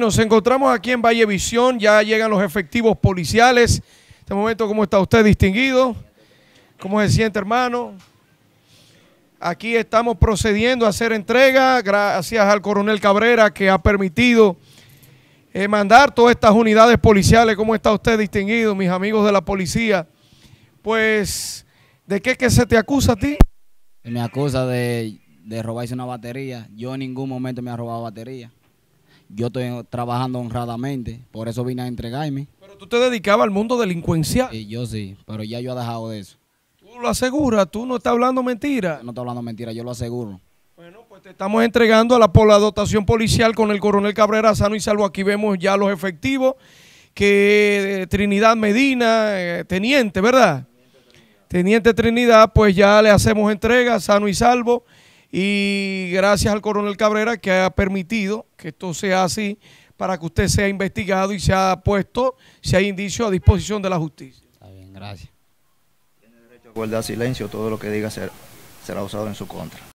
Nos encontramos aquí en Vallevisión, ya llegan los efectivos policiales. En este momento, ¿cómo está usted distinguido? ¿Cómo se siente, hermano? Aquí estamos procediendo a hacer entrega, gracias al coronel Cabrera que ha permitido eh, mandar todas estas unidades policiales. ¿Cómo está usted distinguido, mis amigos de la policía? Pues, ¿de qué se te acusa a ti? Me acusa de, de robarse una batería. Yo en ningún momento me ha robado batería. Yo estoy trabajando honradamente, por eso vine a entregarme. Pero tú te dedicabas al mundo delincuencial. Y yo sí, pero ya yo he dejado de eso. Tú lo aseguras, tú no estás hablando mentira. No estoy hablando mentira, yo lo aseguro. Bueno, pues te estamos entregando a la, por la dotación policial con el coronel Cabrera Sano y Salvo. Aquí vemos ya los efectivos que eh, Trinidad Medina, eh, teniente, ¿verdad? Teniente Trinidad, pues ya le hacemos entrega, sano y salvo y gracias al coronel Cabrera que ha permitido que esto sea así para que usted sea investigado y se ha puesto, si hay indicio, a disposición de la justicia. Está bien, gracias. Tiene derecho a guardar silencio, todo lo que diga será usado en su contra.